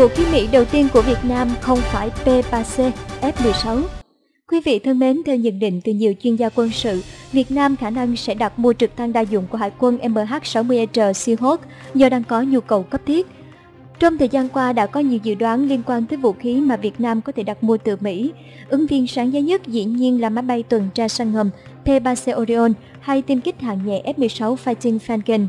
Vũ khí Mỹ đầu tiên của Việt Nam không phải P-3C F-16. Quý vị thân mến, theo nhận định từ nhiều chuyên gia quân sự, Việt Nam khả năng sẽ đặt mua trực thăng đa dụng của Hải quân MH-60R Seahawk do đang có nhu cầu cấp thiết. Trong thời gian qua đã có nhiều dự đoán liên quan tới vũ khí mà Việt Nam có thể đặt mua từ Mỹ. Ứng viên sáng giá nhất dĩ nhiên là máy bay tuần tra săn ngầm P-3C Orion hay tiêm kích hạng nhẹ F-16 Fighting Falcon.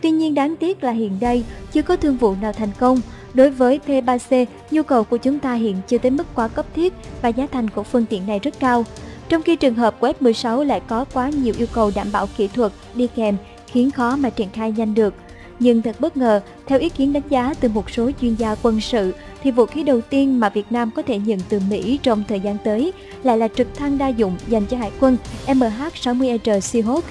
Tuy nhiên đáng tiếc là hiện đây chưa có thương vụ nào thành công. Đối với P3C, nhu cầu của chúng ta hiện chưa tới mức quá cấp thiết và giá thành của phương tiện này rất cao. Trong khi trường hợp của F16 lại có quá nhiều yêu cầu đảm bảo kỹ thuật đi kèm khiến khó mà triển khai nhanh được. Nhưng thật bất ngờ, theo ý kiến đánh giá từ một số chuyên gia quân sự, thì vũ khí đầu tiên mà Việt Nam có thể nhận từ Mỹ trong thời gian tới lại là trực thăng đa dụng dành cho Hải quân MH-60R Seahawk.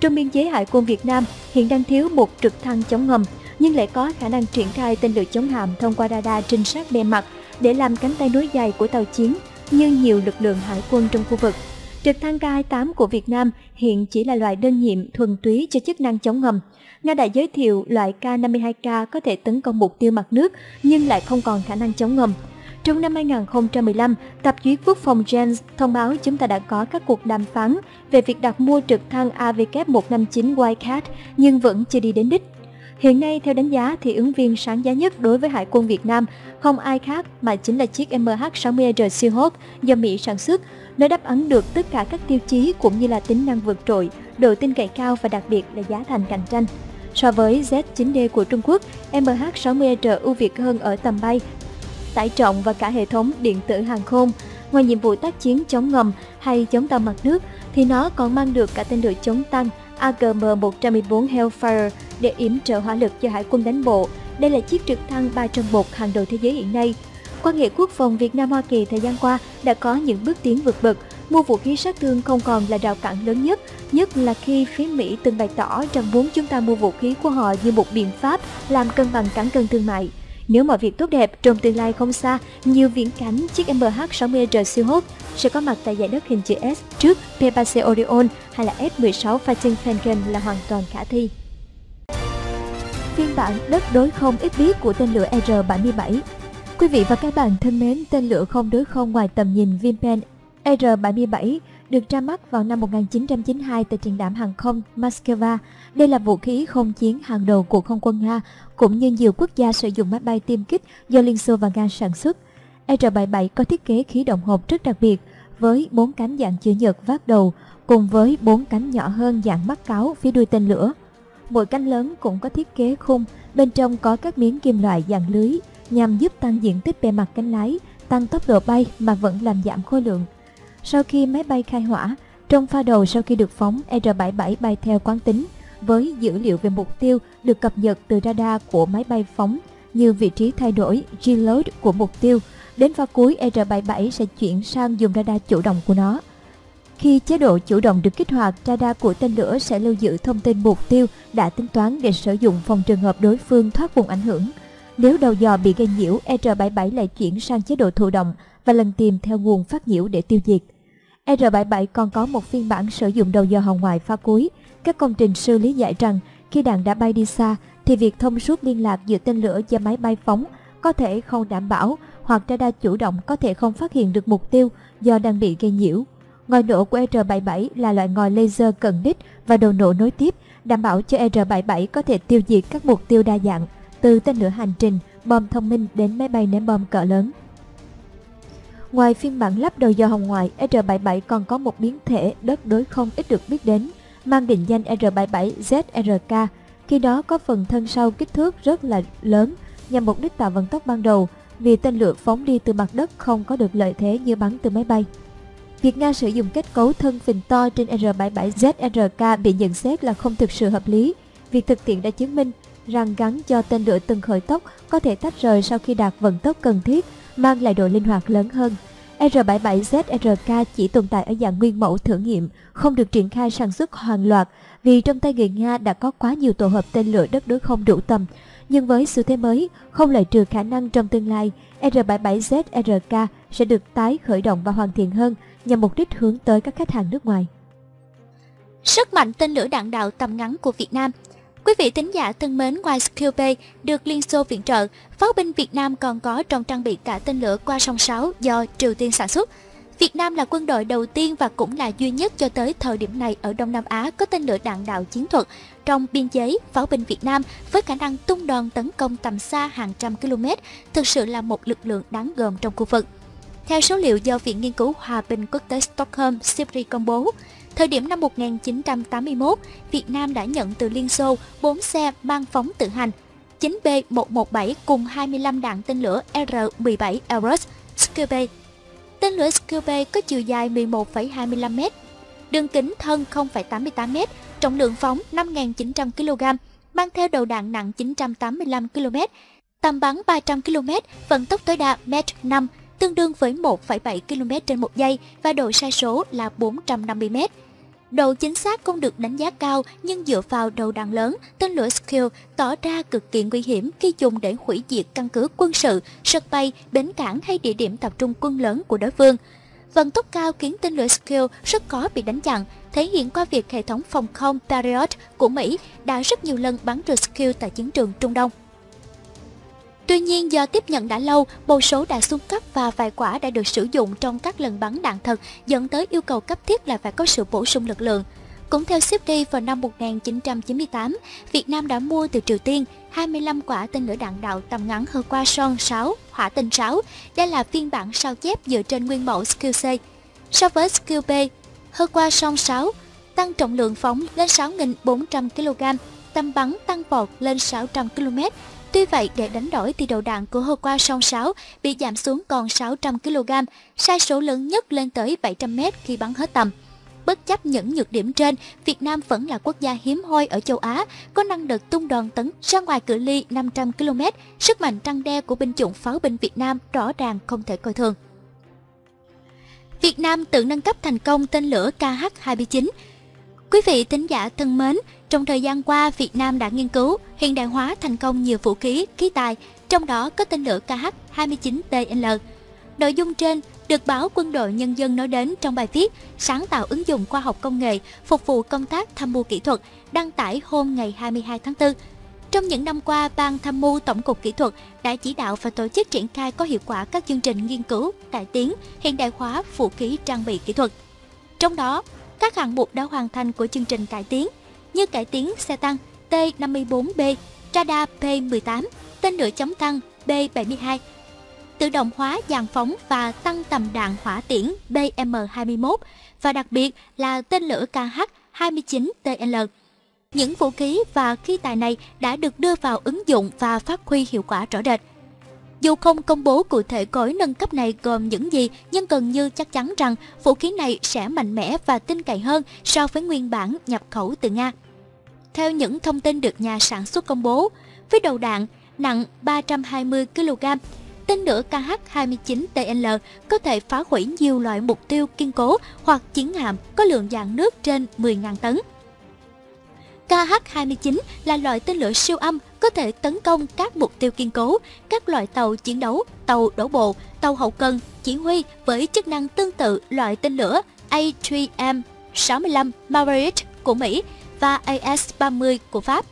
Trong biên chế Hải quân Việt Nam hiện đang thiếu một trực thăng chống ngầm, nhưng lại có khả năng triển khai tên lửa chống hạm thông qua radar trinh sát bề mặt để làm cánh tay nối dài của tàu chiến như nhiều lực lượng hải quân trong khu vực. Trực thăng K-28 của Việt Nam hiện chỉ là loại đơn nhiệm thuần túy cho chức năng chống ngầm. Nga đã giới thiệu loại K-52K có thể tấn công mục tiêu mặt nước nhưng lại không còn khả năng chống ngầm. Trong năm 2015, tạp chí Quốc phòng Jens thông báo chúng ta đã có các cuộc đàm phán về việc đặt mua trực thăng AW159 Wildcat nhưng vẫn chưa đi đến đích. Hiện nay, theo đánh giá thì ứng viên sáng giá nhất đối với Hải quân Việt Nam không ai khác mà chính là chiếc MH-60R Seahawk do Mỹ sản xuất. Nó đáp ứng được tất cả các tiêu chí cũng như là tính năng vượt trội, độ tin cậy cao và đặc biệt là giá thành cạnh tranh. So với Z9D của Trung Quốc, MH-60R ưu việt hơn ở tầm bay, tải trọng và cả hệ thống điện tử hàng không. Ngoài nhiệm vụ tác chiến chống ngầm hay chống tàu mặt nước, thì nó còn mang được cả tên lửa chống tăng AGM-114 Hellfire để yểm trợ hỏa lực cho Hải quân đánh bộ. Đây là chiếc trực thăng 3 trong 1 hàng đầu thế giới hiện nay. Quan hệ quốc phòng Việt Nam Hoa Kỳ thời gian qua đã có những bước tiến vượt bậc. Mua vũ khí sát thương không còn là rào cản lớn nhất, nhất là khi phía Mỹ từng bày tỏ rằng muốn chúng ta mua vũ khí của họ như một biện pháp làm cân bằng cán cân thương mại. Nếu mọi việc tốt đẹp, trong tương lai không xa, nhiều viễn cảnh chiếc MH-60R Seahawk sẽ có mặt tại giải đất hình chữ S trước P3C Orion hay là F-16 Fighting Falcon là hoàn toàn khả thi. Phiên bản đất đối không ít biết của tên lửa R-77 Quý vị và các bạn thân mến, tên lửa không đối không ngoài tầm nhìn Vinpen R-77 được ra mắt vào năm 1992 tại triển lãm hàng không Moscow. Đây là vũ khí không chiến hàng đầu của không quân Nga, cũng như nhiều quốc gia sử dụng máy bay tiêm kích do Liên Xô và Nga sản xuất. R-77 có thiết kế khí động hộp rất đặc biệt, với bốn cánh dạng chữ nhật vác đầu, cùng với bốn cánh nhỏ hơn dạng mắt cáo phía đuôi tên lửa. Mỗi cánh lớn cũng có thiết kế khung, bên trong có các miếng kim loại dạng lưới, nhằm giúp tăng diện tích bề mặt cánh lái, tăng tốc độ bay mà vẫn làm giảm khối lượng. Sau khi máy bay khai hỏa, trong pha đầu sau khi được phóng, R-77 bay theo quán tính với dữ liệu về mục tiêu được cập nhật từ radar của máy bay phóng như vị trí thay đổi, G-load của mục tiêu. Đến pha cuối, R-77 sẽ chuyển sang dùng radar chủ động của nó. Khi chế độ chủ động được kích hoạt, radar của tên lửa sẽ lưu giữ thông tin mục tiêu đã tính toán để sử dụng phòng trường hợp đối phương thoát vùng ảnh hưởng. Nếu đầu dò bị gây nhiễu, R-77 lại chuyển sang chế độ thụ động và lần tìm theo nguồn phát nhiễu để tiêu diệt. R-77 còn có một phiên bản sử dụng đầu dò hồng ngoại pha cuối. Các công trình sư lý giải rằng khi đạn đã bay đi xa thì việc thông suốt liên lạc giữa tên lửa và máy bay phóng có thể không đảm bảo hoặc radar chủ động có thể không phát hiện được mục tiêu do đang bị gây nhiễu. Ngòi nổ của R-77 là loại ngòi laser cận đích và đầu nổ nối tiếp, đảm bảo cho R-77 có thể tiêu diệt các mục tiêu đa dạng, từ tên lửa hành trình, bom thông minh đến máy bay ném bom cỡ lớn. Ngoài phiên bản lắp đầu do hồng ngoại, R77 còn có một biến thể đất đối không ít được biết đến, mang định danh R77ZRK. Khi đó có phần thân sau kích thước rất là lớn nhằm mục đích tạo vận tốc ban đầu vì tên lửa phóng đi từ mặt đất không có được lợi thế như bắn từ máy bay. Việc Nga sử dụng kết cấu thân phình to trên R77ZRK bị nhận xét là không thực sự hợp lý. Việc thực tiễn đã chứng minh rằng gắn cho tên lửa từng khởi tốc có thể tách rời sau khi đạt vận tốc cần thiết mang lại độ linh hoạt lớn hơn. R-77ZRK chỉ tồn tại ở dạng nguyên mẫu thử nghiệm, không được triển khai sản xuất hoàn loạt vì trong tay người Nga đã có quá nhiều tổ hợp tên lửa đất đối không đủ tầm. Nhưng với xu thế mới, không loại trừ khả năng trong tương lai, R-77ZRK sẽ được tái khởi động và hoàn thiện hơn nhằm mục đích hướng tới các khách hàng nước ngoài. Sức mạnh tên lửa đạn đạo tầm ngắn của Việt Nam Quý vị thính giả thân mến, ngoài Skillbay được Liên Xô viện trợ, pháo binh Việt Nam còn có trong trang bị cả tên lửa qua sông 6 do Triều Tiên sản xuất. Việt Nam là quân đội đầu tiên và cũng là duy nhất cho tới thời điểm này ở Đông Nam Á có tên lửa đạn đạo chiến thuật trong biên giới. pháo binh Việt Nam với khả năng tung đòn tấn công tầm xa hàng trăm km, thực sự là một lực lượng đáng gờm trong khu vực. Theo số liệu do Viện Nghiên cứu Hòa bình Quốc tế Stockholm SIPRI công bố, thời điểm năm 1981, Việt Nam đã nhận từ Liên Xô 4 xe mang phóng tự hành 9B117 cùng 25 đạn tên lửa R-17 Eros Skirby. Tên lửa Skirby có chiều dài 11,25m, đường kính thân 0,88m, trọng lượng phóng 5.900 kg, mang theo đầu đạn nặng 985 km, tầm bắn 300 km, vận tốc tối đa Mach 5 tương đương với 1,7 km trên một giây và độ sai số là 450 m. Độ chính xác không được đánh giá cao nhưng dựa vào đầu đạn lớn, tên lửa Skill tỏ ra cực kỳ nguy hiểm khi dùng để hủy diệt căn cứ quân sự, sân bay, bến cảng hay địa điểm tập trung quân lớn của đối phương. Vận tốc cao khiến tên lửa Skill rất khó bị đánh chặn, thể hiện qua việc hệ thống phòng không Patriot của Mỹ đã rất nhiều lần bắn rơi Skill tại chiến trường Trung Đông. Tuy nhiên do tiếp nhận đã lâu, bộ số đã xuống cấp và vài quả đã được sử dụng trong các lần bắn đạn thật dẫn tới yêu cầu cấp thiết là phải có sự bổ sung lực lượng. Cũng theo Sipri vào năm 1998, Việt Nam đã mua từ Triều Tiên 25 quả tên lửa đạn đạo tầm ngắn hơ qua son 6, hỏa tinh 6. Đây là phiên bản sao chép dựa trên nguyên mẫu Skill C. So với Skill B, hơ qua son 6 tăng trọng lượng phóng lên 6.400 kg, tầm bắn tăng vọt lên 600 km Tuy vậy, để đánh đổi thì đầu đạn của hôm qua song 6 bị giảm xuống còn 600 kg, sai số lớn nhất lên tới 700 m khi bắn hết tầm. Bất chấp những nhược điểm trên, Việt Nam vẫn là quốc gia hiếm hoi ở châu Á, có năng lực tung đòn tấn ra ngoài cự ly 500 km, sức mạnh trăng đe của binh chủng pháo binh Việt Nam rõ ràng không thể coi thường. Việt Nam tự nâng cấp thành công tên lửa KH-29. Quý vị thính giả thân mến, trong thời gian qua, Việt Nam đã nghiên cứu, hiện đại hóa thành công nhiều vũ khí, khí tài, trong đó có tên lửa KH-29TL. Nội dung trên được báo Quân đội Nhân dân nói đến trong bài viết sáng tạo ứng dụng khoa học công nghệ phục vụ công tác tham mưu kỹ thuật đăng tải hôm ngày 22 tháng 4. Trong những năm qua, Ban Tham mưu Tổng cục Kỹ thuật đã chỉ đạo và tổ chức triển khai có hiệu quả các chương trình nghiên cứu, cải tiến, hiện đại hóa vũ khí trang bị kỹ thuật. Trong đó, các hạng mục đã hoàn thành của chương trình cải tiến như cải tiến xe tăng T-54B, radar P-18, tên lửa chống tăng B-72, tự động hóa dàn phóng và tăng tầm đạn hỏa tiễn BM-21 và đặc biệt là tên lửa KH-29TL. Những vũ khí và khí tài này đã được đưa vào ứng dụng và phát huy hiệu quả rõ rệt. Dù không công bố cụ thể gói nâng cấp này gồm những gì, nhưng gần như chắc chắn rằng vũ khí này sẽ mạnh mẽ và tin cậy hơn so với nguyên bản nhập khẩu từ Nga. Theo những thông tin được nhà sản xuất công bố, với đầu đạn nặng 320 kg, tên lửa KH-29TL có thể phá hủy nhiều loại mục tiêu kiên cố hoặc chiến hạm có lượng dạng nước trên 10.000 tấn. KH-29 là loại tên lửa siêu âm có thể tấn công các mục tiêu kiên cố, các loại tàu chiến đấu, tàu đổ bộ, tàu hậu cần, chỉ huy với chức năng tương tự loại tên lửa A3M-65 Maverick của Mỹ và AS-30 của Pháp.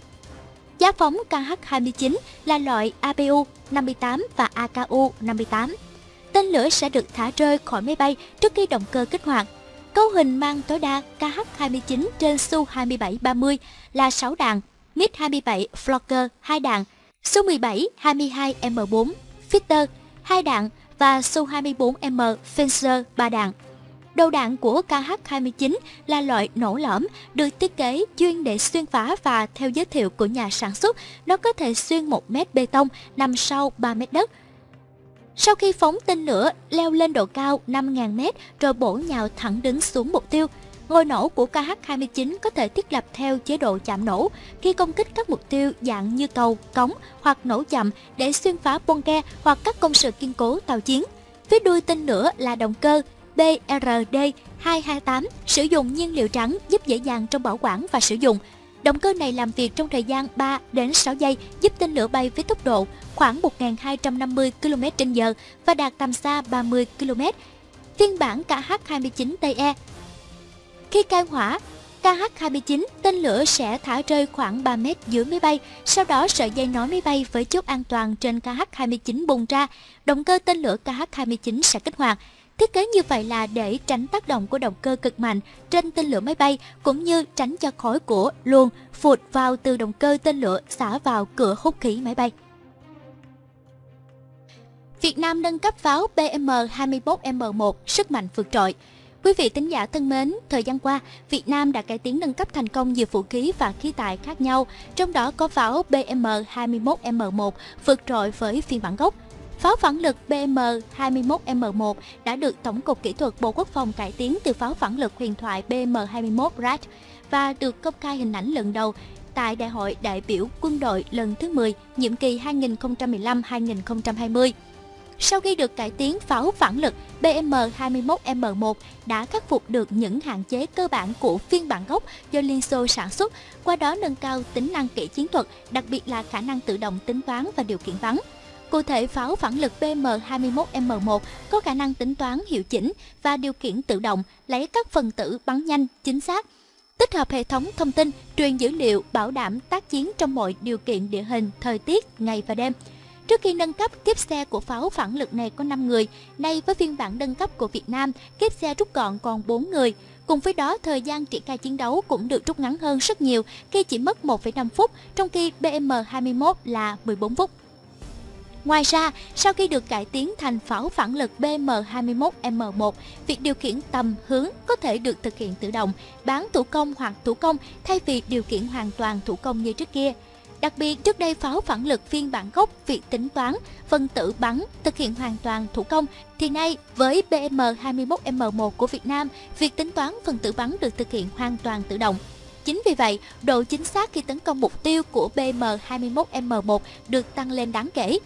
Giá phóng KH-29 là loại APU-58 và AKU-58. Tên lửa sẽ được thả rơi khỏi máy bay trước khi động cơ kích hoạt. Cấu hình mang tối đa KH-29 trên Su-27-30 là 6 đạn, MiG-27 Flocker 2 đạn, Su-17 22M4 Fitter 2 đạn và Su-24M Fencer 3 đạn. Đầu đạn của KH-29 là loại nổ lõm, được thiết kế chuyên để xuyên phá và theo giới thiệu của nhà sản xuất, nó có thể xuyên 1 mét bê tông nằm sau 3 mét đất. Sau khi phóng tên lửa leo lên độ cao 5.000 mét rồi bổ nhào thẳng đứng xuống mục tiêu, Ngôi nổ của KH-29 có thể thiết lập theo chế độ chạm nổ khi công kích các mục tiêu dạng như cầu, cống hoặc nổ chậm để xuyên phá bunker hoặc các công sự kiên cố tàu chiến. Phía đuôi tên lửa là động cơ BRD-228 sử dụng nhiên liệu trắng giúp dễ dàng trong bảo quản và sử dụng. Động cơ này làm việc trong thời gian 3 đến 6 giây giúp tên lửa bay với tốc độ khoảng 1.250 km/h và đạt tầm xa 30 km. Phiên bản KH-29TE khi can hỏa KH-29, tên lửa sẽ thả rơi khoảng 3 mét dưới máy bay, sau đó sợi dây nối máy bay với chốt an toàn trên KH-29 bùng ra, động cơ tên lửa KH-29 sẽ kích hoạt. Thiết kế như vậy là để tránh tác động của động cơ cực mạnh trên tên lửa máy bay cũng như tránh cho khói của luôn phụt vào từ động cơ tên lửa xả vào cửa hút khí máy bay. Việt Nam nâng cấp pháo BM-21M1 sức mạnh vượt trội. Quý vị tính giả thân mến, thời gian qua, Việt Nam đã cải tiến nâng cấp thành công nhiều vũ khí và khí tài khác nhau, trong đó có pháo BM-21M1 vượt trội với phiên bản gốc. Pháo phản lực BM-21M1 đã được Tổng cục Kỹ thuật Bộ Quốc phòng cải tiến từ pháo phản lực huyền thoại BM-21 RAT và được công khai hình ảnh lần đầu tại Đại hội đại biểu quân đội lần thứ 10, nhiệm kỳ 2015-2020. Sau khi được cải tiến, pháo phản lực BM-21M1 đã khắc phục được những hạn chế cơ bản của phiên bản gốc do Liên Xô sản xuất, qua đó nâng cao tính năng kỹ chiến thuật, đặc biệt là khả năng tự động tính toán và điều khiển bắn. Cụ thể, pháo phản lực BM-21M1 có khả năng tính toán hiệu chỉnh và điều khiển tự động, lấy các phần tử bắn nhanh, chính xác, tích hợp hệ thống thông tin, truyền dữ liệu bảo đảm tác chiến trong mọi điều kiện địa hình, thời tiết, ngày và đêm. Trước khi nâng cấp, kiếp xe của pháo phản lực này có 5 người, nay với phiên bản nâng cấp của Việt Nam, kiếp xe rút gọn còn 4 người. Cùng với đó, thời gian triển khai chiến đấu cũng được rút ngắn hơn rất nhiều khi chỉ mất 1,5 phút, trong khi BM-21 là 14 phút. Ngoài ra, sau khi được cải tiến thành pháo phản lực BM21M1, việc điều khiển tầm hướng có thể được thực hiện tự động, bán thủ công hoặc thủ công thay vì điều khiển hoàn toàn thủ công như trước kia. Đặc biệt, trước đây pháo phản lực phiên bản gốc việc tính toán, phân tử bắn thực hiện hoàn toàn thủ công, thì nay với BM21M1 của Việt Nam, việc tính toán phân tử bắn được thực hiện hoàn toàn tự động. Chính vì vậy, độ chính xác khi tấn công mục tiêu của BM21M1 được tăng lên đáng kể.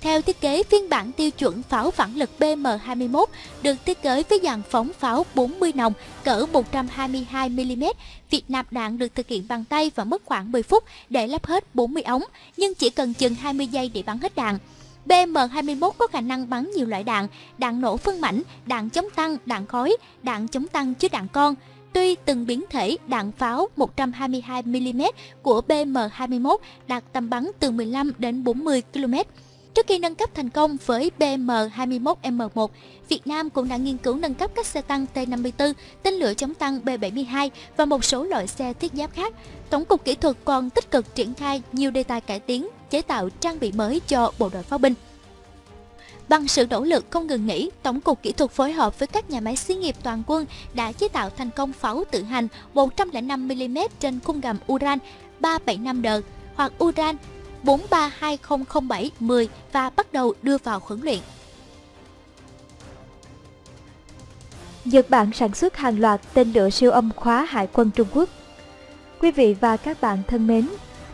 Theo thiết kế, phiên bản tiêu chuẩn pháo phản lực BM21 được thiết kế với dàn phóng pháo 40 nòng cỡ 122mm. Việc nạp đạn được thực hiện bằng tay và mất khoảng 10 phút để lắp hết 40 ống, nhưng chỉ cần chừng 20 giây để bắn hết đạn. BM21 có khả năng bắn nhiều loại đạn, đạn nổ phân mảnh, đạn chống tăng, đạn khói, đạn chống tăng chứa đạn con. Tuy từng biến thể đạn pháo 122mm của BM21 đạt tầm bắn từ 15 đến 40 km, Trước khi nâng cấp thành công với BM21M1, Việt Nam cũng đã nghiên cứu nâng cấp các xe tăng T-54, tên lửa chống tăng B-72 và một số loại xe thiết giáp khác. Tổng cục Kỹ thuật còn tích cực triển khai nhiều đề tài cải tiến, chế tạo trang bị mới cho bộ đội pháo binh. Bằng sự nỗ lực không ngừng nghỉ, Tổng cục Kỹ thuật phối hợp với các nhà máy xí nghiệp toàn quân đã chế tạo thành công pháo tự hành 105mm trên khung gầm Uran 375D hoặc Uran 43200710 và bắt đầu đưa vào huấn luyện. Nhật Bản sản xuất hàng loạt tên lửa siêu âm khóa Hải quân Trung Quốc. Quý vị và các bạn thân mến,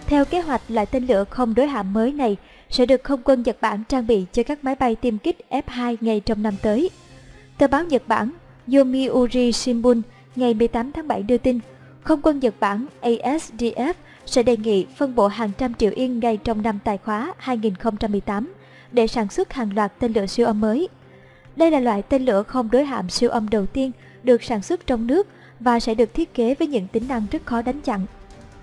theo kế hoạch loại tên lửa không đối hạm mới này sẽ được không quân Nhật Bản trang bị cho các máy bay tiêm kích F2 ngay trong năm tới. Tờ báo Nhật Bản Yomiuri Shimbun ngày 18 tháng 7 đưa tin, không quân Nhật Bản ASDF sẽ đề nghị phân bổ hàng trăm triệu yên ngay trong năm tài khóa 2018 để sản xuất hàng loạt tên lửa siêu âm mới. Đây là loại tên lửa không đối hạm siêu âm đầu tiên được sản xuất trong nước và sẽ được thiết kế với những tính năng rất khó đánh chặn.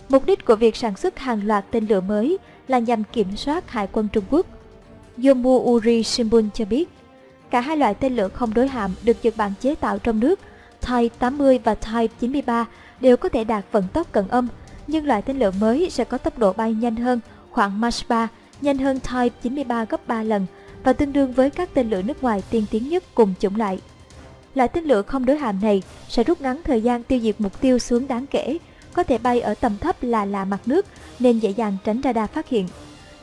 Mục đích của việc sản xuất hàng loạt tên lửa mới là nhằm kiểm soát Hải quân Trung Quốc. Yomu Uri Shimbun cho biết, cả hai loại tên lửa không đối hạm được Nhật Bản chế tạo trong nước, Type 80 và Type 93 đều có thể đạt vận tốc cận âm nhưng loại tên lửa mới sẽ có tốc độ bay nhanh hơn khoảng Mach 3, nhanh hơn Type 93 gấp 3 lần và tương đương với các tên lửa nước ngoài tiên tiến nhất cùng chủng loại. Loại tên lửa không đối hạm này sẽ rút ngắn thời gian tiêu diệt mục tiêu xuống đáng kể, có thể bay ở tầm thấp là là mặt nước nên dễ dàng tránh radar phát hiện.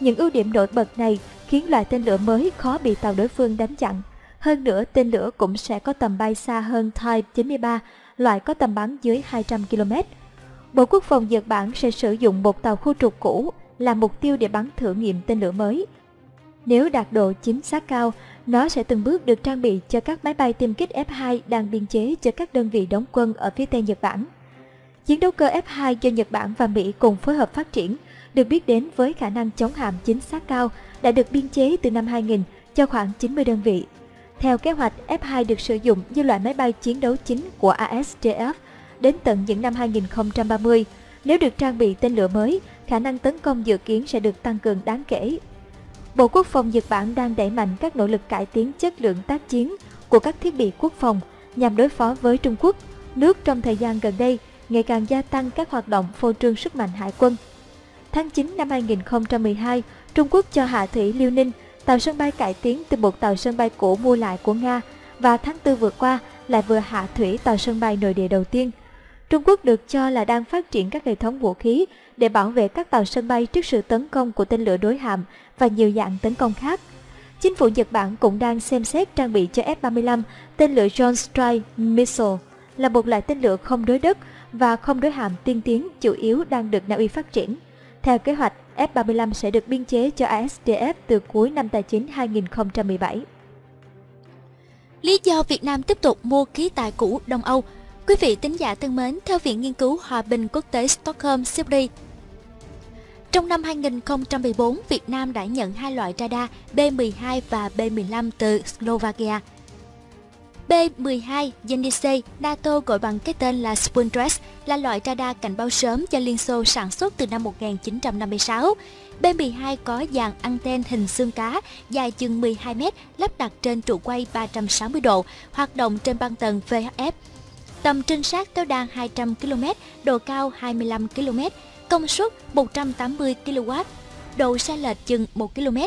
Những ưu điểm nổi bật này khiến loại tên lửa mới khó bị tàu đối phương đánh chặn. Hơn nữa, tên lửa cũng sẽ có tầm bay xa hơn Type 93, loại có tầm bắn dưới 200 km. Bộ Quốc phòng Nhật Bản sẽ sử dụng một tàu khu trục cũ làm mục tiêu để bắn thử nghiệm tên lửa mới. Nếu đạt độ chính xác cao, nó sẽ từng bước được trang bị cho các máy bay tiêm kích F2 đang biên chế cho các đơn vị đóng quân ở phía Tây Nhật Bản. Chiến đấu cơ F2 do Nhật Bản và Mỹ cùng phối hợp phát triển, được biết đến với khả năng chống hạm chính xác cao, đã được biên chế từ năm 2000 cho khoảng 90 đơn vị. Theo kế hoạch, F2 được sử dụng như loại máy bay chiến đấu chính của ASDF đến tận những năm 2030. Nếu được trang bị tên lửa mới, khả năng tấn công dự kiến sẽ được tăng cường đáng kể. Bộ Quốc phòng Nhật Bản đang đẩy mạnh các nỗ lực cải tiến chất lượng tác chiến của các thiết bị quốc phòng nhằm đối phó với Trung Quốc. Nước trong thời gian gần đây ngày càng gia tăng các hoạt động phô trương sức mạnh hải quân. Tháng 9 năm 2012, Trung Quốc cho hạ thủy Liêu Ninh, tàu sân bay cải tiến từ một tàu sân bay cũ mua lại của Nga và tháng 4 vừa qua lại vừa hạ thủy tàu sân bay nội địa đầu tiên. Trung Quốc được cho là đang phát triển các hệ thống vũ khí để bảo vệ các tàu sân bay trước sự tấn công của tên lửa đối hạm và nhiều dạng tấn công khác. Chính phủ Nhật Bản cũng đang xem xét trang bị cho F-35 tên lửa Joint Strike Missile, là một loại tên lửa không đối đất và không đối hạm tiên tiến chủ yếu đang được Na Uy phát triển. Theo kế hoạch, F-35 sẽ được biên chế cho ASDF từ cuối năm tài chính 2017. Lý do Việt Nam tiếp tục mua khí tài cũ Đông Âu Quý vị tính giả thân mến, theo Viện Nghiên cứu Hòa bình Quốc tế Stockholm, Sydney, trong năm 2014, Việt Nam đã nhận hai loại radar B-12 và B-15 từ Slovakia. B-12 Yenisei, NATO gọi bằng cái tên là Spundress, là loại radar cảnh báo sớm do Liên Xô sản xuất từ năm 1956. B-12 có dàn anten hình xương cá dài chừng 12m lắp đặt trên trụ quay 360 độ, hoạt động trên băng tầng VHF. Tầm trinh sát tối đa 200 km, độ cao 25 km, công suất 180 kW, độ sai lệch chừng 1 km.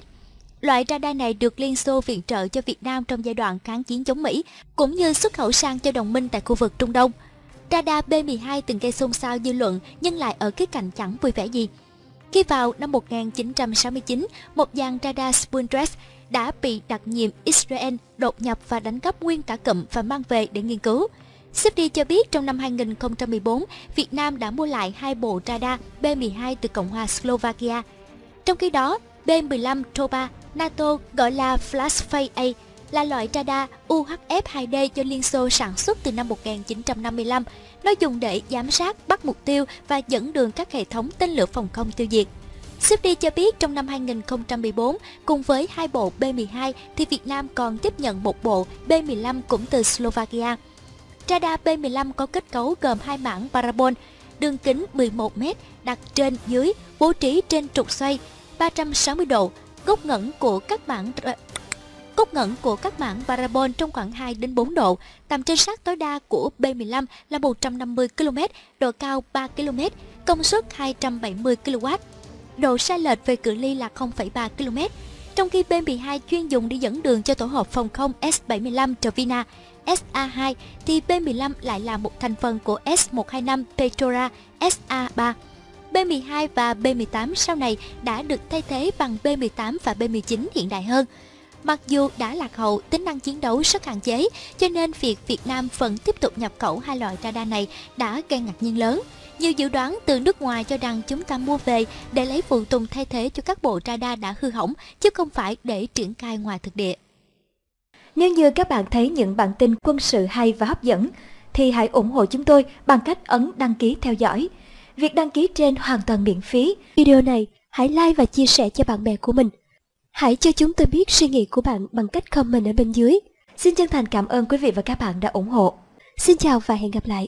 Loại radar này được Liên Xô viện trợ cho Việt Nam trong giai đoạn kháng chiến chống Mỹ, cũng như xuất khẩu sang cho đồng minh tại khu vực Trung Đông. Radar B-12 từng gây xôn xao dư luận nhưng lại ở cái cạnh chẳng vui vẻ gì. Khi vào năm 1969, một dàn radar Spundress đã bị đặc nhiệm Israel đột nhập và đánh cắp nguyên cả cụm và mang về để nghiên cứu. Safety cho biết trong năm 2014, Việt Nam đã mua lại hai bộ radar B-12 từ Cộng hòa Slovakia. Trong khi đó, B-15 Toba, NATO gọi là Flashface A, là loại radar UHF-2D do Liên Xô sản xuất từ năm 1955. Nó dùng để giám sát, bắt mục tiêu và dẫn đường các hệ thống tên lửa phòng không tiêu diệt. Safety cho biết trong năm 2014, cùng với hai bộ B-12 thì Việt Nam còn tiếp nhận một bộ B-15 cũng từ Slovakia. Radar B15 có kết cấu gồm hai mảng parabol, đường kính 11m đặt trên dưới, bố trí trên trục xoay 360 độ. Góc ngẩng của các bản ờ, Cốt ngẩng của các mảng parabol trong khoảng 2 đến 4 độ, tầm trinh sát tối đa của B15 là 150 km, độ cao 3 km, công suất 270 kW. Độ sai lệch về cự ly là 0,3 km. Trong khi B12 chuyên dùng để dẫn đường cho tổ hợp phòng không S-75 Trevina, SA2 thì B15 lại là một thành phần của S125 Petrora SA3. B12 và B18 sau này đã được thay thế bằng B18 và B19 hiện đại hơn. Mặc dù đã lạc hậu, tính năng chiến đấu rất hạn chế, cho nên việc Việt Nam vẫn tiếp tục nhập khẩu hai loại radar này đã gây ngạc nhiên lớn. Nhiều dự đoán từ nước ngoài cho rằng chúng ta mua về để lấy phụ tùng thay thế cho các bộ radar đã hư hỏng, chứ không phải để triển khai ngoài thực địa. Nếu như các bạn thấy những bản tin quân sự hay và hấp dẫn, thì hãy ủng hộ chúng tôi bằng cách ấn đăng ký theo dõi. Việc đăng ký trên hoàn toàn miễn phí. Video này, hãy like và chia sẻ cho bạn bè của mình. Hãy cho chúng tôi biết suy nghĩ của bạn bằng cách comment ở bên dưới. Xin chân thành cảm ơn quý vị và các bạn đã ủng hộ. Xin chào và hẹn gặp lại.